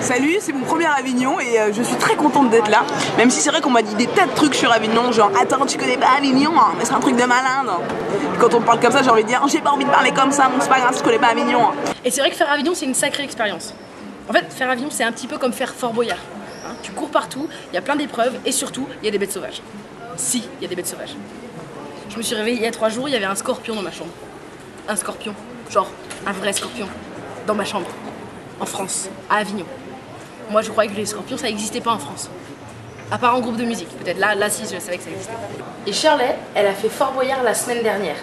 Salut, c'est mon premier Avignon et euh, je suis très contente d'être là. Même si c'est vrai qu'on m'a dit des tas de trucs sur Avignon, genre attends, tu connais pas Avignon, hein, mais c'est un truc de malin. Quand on parle comme ça, j'ai envie de dire j'ai pas envie de parler comme ça, bon c'est pas grave, je connais pas Avignon. hein. Et c'est vrai que faire Avignon, c'est une sacrée expérience. En fait, faire Avignon, c'est un petit peu comme faire Fort Boyard. hein. tu cours partout, il y a plein d'épreuves et surtout, il y a des bêtes sauvages. Si, il y a des bêtes sauvages. Je me suis réveillée il y a trois jours, il y avait un scorpion dans ma chambre. Un scorpion, genre un vrai scorpion, dans ma chambre, en France, à Avignon. Moi, je croyais que les scorpions, ça n'existait pas en France. À part en groupe de musique, peut-être. Là, là, si, je savais que ça existait. Et Shirley, elle a fait Fort Boyard la semaine dernière.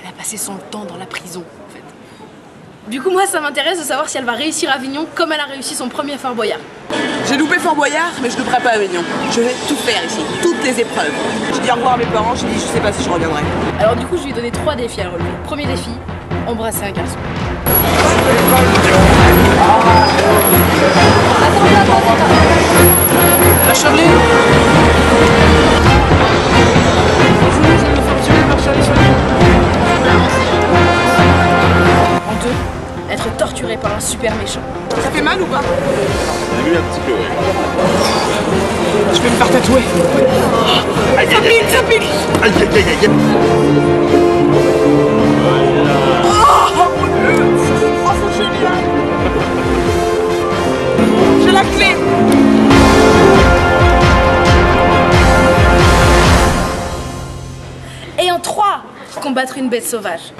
Elle a passé son temps dans la prison, en fait. Du coup, moi, ça m'intéresse de savoir si elle va réussir Avignon comme elle a réussi son premier Fort Boyard. J'ai loupé Fort Boyard, mais je ne pas Avignon. Je vais tout faire ici, toutes les épreuves. J'ai dit au revoir à mes parents, j'ai dit je sais pas si je reviendrai. Alors, du coup, je lui ai donné trois défis à relever. Premier défi, embrasser un garçon. En deux, être torturé par un super méchant. Ça fait mal ou pas Oui, un petit peu, ouais. Je vais me faire tatouer. Aïe, aïe, aïe, Ça pique aïe, aïe, aïe, aïe. Et en trois, combattre une bête sauvage.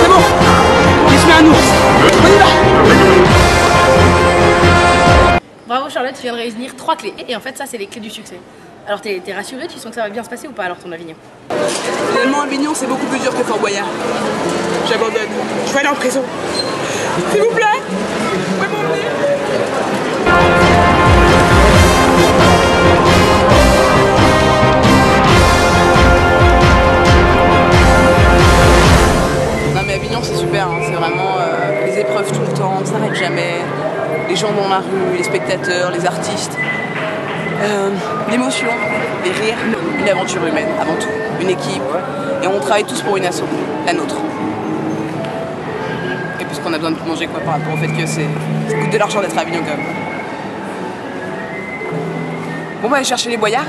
C'est bon J'ai tué un ours On y va Bravo Charlotte, tu viens de réunir trois clés. Et en fait, ça, c'est les clés du succès. Alors, t'es t'es rassurée Tu sens que ça va bien se passer ou pas alors ton Avignon? Finalement, Avignon, c'est beaucoup plus dur que Fort Boyard. J'abandonne. Je vais aller en prison. S'il vous plaît Vous pouvez m'emmener Non mais Avignon c'est super, hein. c'est vraiment euh, les épreuves tout le temps, ça s'arrête jamais. Les gens dans la rue, les spectateurs, les artistes. Euh, L'émotion, les rires, une aventure humaine avant tout, une équipe. Et on travaille tous pour une asso, la nôtre. Et puisqu'on a besoin de manger quoi par rapport au fait que c'est ça coûte de l'argent d'être à Avignon quand même. Bon bah aller chercher les boyards.